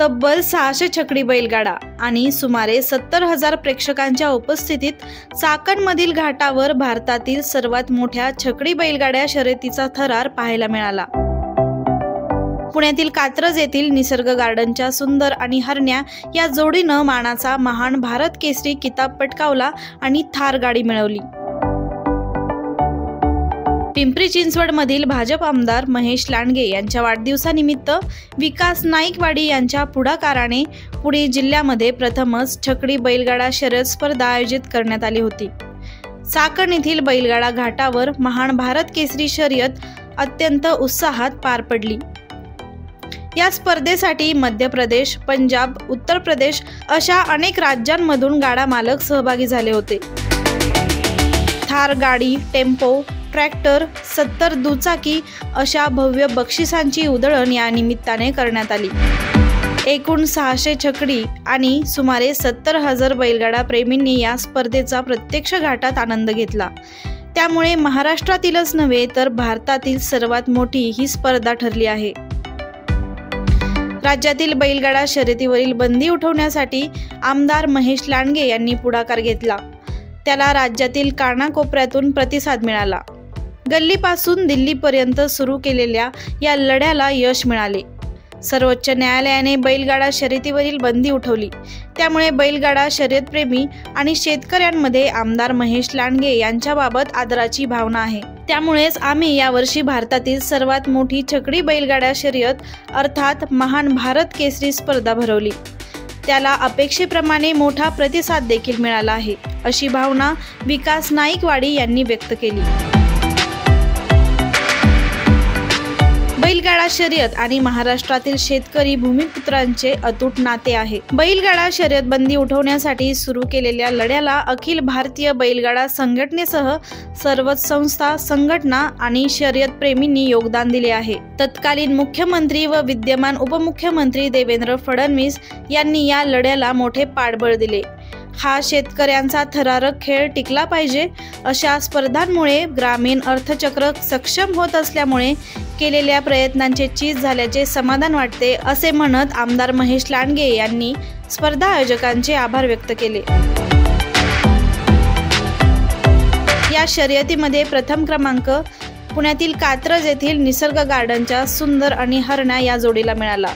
तब्बल सहाशे छकडी बैलगाडा आणि सुमारे सत्तर हजार प्रेक्षकांच्या उपस्थितीत चाकणमधील घाटावर भारतातील सर्वात मोठ्या छकडी बैलगाड्या शर्यतीचा थरार पाहायला मिळाला. पुण्यातील कात्रज येथील निसर्ग गार्डनच्या सुंदर आणि हरण्या या जोडीनं मानाचा महान भारत केसरी किताब पटकावला आणि थार गाडी मिळवली. पिंपरी चिंचवडमधील भाजप आमदार महेश लांडगे यांच्या वाढदिवसानिमित्त विकास नाईकवाडी यांच्या पुढाकाराने पुणे जिल्ह्यामध्ये प्रथमच छकडी बैलगाडा शर्यत स्पर्धा आयोजित करण्यात आली होती. चाकण येथील बैलगाडा घाटावर महान भारत केसरी शर्यत अत्यंत उत्साहात पार पडली. या स्पर्धेसाठी मध्य प्रदेश पंजाब उत्तर प्रदेश अशा अनेक राज्यांमधून गाडा मालक सहभागी झाले होते. थार गाडी टेम्पो ट्रॅक्टर सत्तर दुचाकी अशा भव्य बक्षिसांची उधळण या निमित्ताने करण्यात आली. एकूण सहाशे छकडी आणि सुमारे सत्तर हजार बैलगाडा प्रेमींनी या स्पर्धेचा प्रत्यक्ष घाटात आनंद घेतला. त्यामुळे महाराष्ट्रातीलच नव्हे तर भारतातील सर्वात मोठी ही स्पर्धा ठरली आहे. राज्यातील बैलगाडा शर्यतीवरील बंदी उठवण्यासाठी आमदार महेश लांडगे यांनी पुढाकार घेतला. त्याला राज्यातील कानाकोपऱ्यातून प्रतिसाद मिळाला. गल्लीपासून दिल्लीपर्यंत सुरू केलेल्या या लढ्याला यश मिळाले. सर्वोच्च न्यायालयाने बैलगाडा शर्यतीवरील बंदी उठवली. त्यामुळे बैलगाडा शर्यतप्रेमी आणि शेतकऱ्यांमध्ये आमदार महेश लांडगे यांच्याबाबत आदराची भावना आहे. त्यामुळेच आम्ही यावर्षी भारतातील सर्वात मोठी छकडी बैलगाडा शर्यत अर्थात महान भारत केसरी स्पर्धा भरवली. त्याला अपेक्षेप्रमाणे मोठा प्रतिसाद देखील मिळाला आहे अशी भावना विकास नाईकवाडी यांनी व्यक्त केली. शर्यत आणि महाराष्ट्रातील शेतकरी भूमिपुत्रांचे अतूट नाते आहे. बैलगाडा शर्यत बंदी उठवण्यासाठी सुरू केलेल्या लढ्याला अखिल भारतीय बैलगाडा संघटनेसह सर्वच संस्था संघटना आणि शर्यत प्रेमींनी योगदान दिले आहे. तत्कालीन मुख्यमंत्री व विद्यमान उपमुख्यमंत्री देवेंद्र फडणवीस यांनी या लढ्याला मोठे पाठबळ दिले. हा शेतकऱ्यांचा थरारक खेळ टिकला पाहिजे अशा स्पर्धांमुळे ग्रामीण अर्थचक्र सक्षम होत असल्यामुळे केलेल्या प्रयत्नांचे चीज झाल्याचे समाधान वाटते असे म्हणत आमदार महेश लांडगे यांनी स्पर्धा आयोजकांचे आभार व्यक्त केले. या शर्यतीमध्ये प्रथम क्रमांक पुण्यातील कात्रज येथील निसर्ग गार्डनच्या सुंदर आणि हरणा या जोडीला मिळाला.